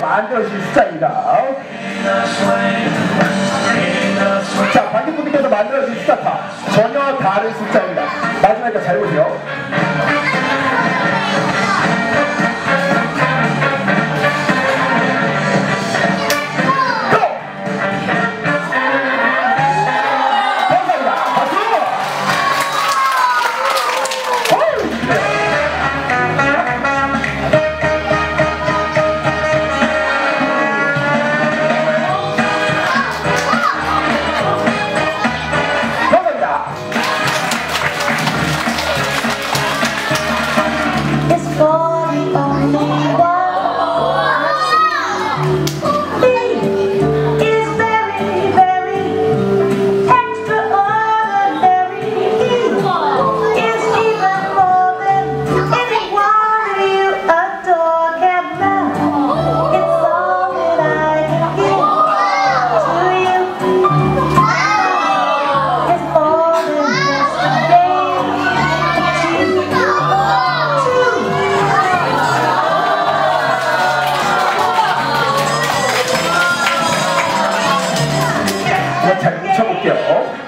만들어주신 숫자입니다. 자, 관객분들께서 만들어주신 숫자타 전혀 다른 숫자입니다. 마지막에 잘 보세요. 风 잘 뭉쳐볼게요.